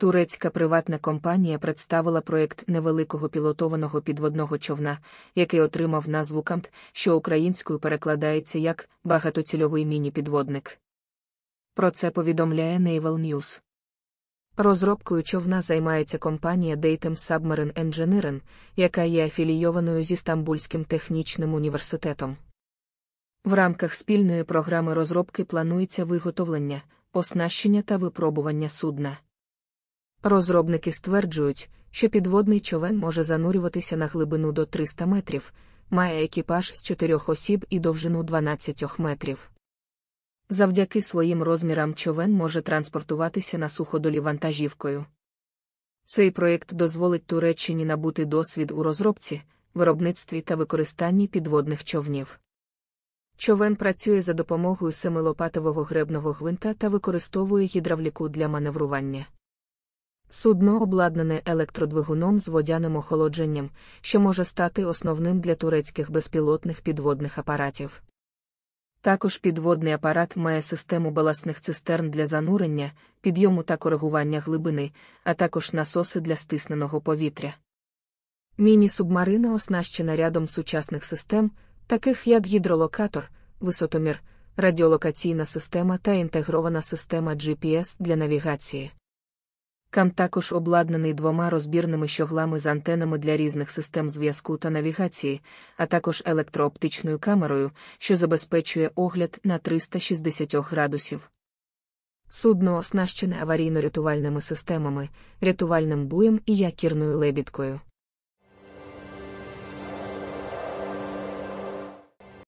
Турецька приватна компанія представила проєкт невеликого пілотованого підводного човна, який отримав назву КАМТ, що українською перекладається як багатоцільовий міні-підводник. Про це повідомляє Naval News. Розробкою човна займається компанія Datem Submarine Engineering, яка є афілійованою зі Стамбульським технічним університетом. В рамках спільної програми розробки планується виготовлення, оснащення та випробування судна. Розробники стверджують, що підводний човен може занурюватися на глибину до 300 метрів, має екіпаж з 4 осіб і довжину 12 метрів. Завдяки своїм розмірам човен може транспортуватися на суходолі вантажівкою. Цей проєкт дозволить Туреччині набути досвід у розробці, виробництві та використанні підводних човнів. Човен працює за допомогою семилопатового гребного гвинта та використовує гідравліку для маневрування. Судно обладнане електродвигуном з водяним охолодженням, що може стати основним для турецьких безпілотних підводних апаратів. Також підводний апарат має систему баласних цистерн для занурення, підйому та коригування глибини, а також насоси для стисненого повітря. Міні-субмарина оснащена рядом сучасних систем, таких як гідролокатор, висотомір, радіолокаційна система та інтегрована система GPS для навігації. Кам також обладнаний двома розбірними щоглами з антенами для різних систем зв'язку та навігації, а також електрооптичною камерою, що забезпечує огляд на 360 градусів. Судно оснащене аварійно-рятувальними системами, рятувальним буєм і якірною лебідкою.